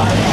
Bye.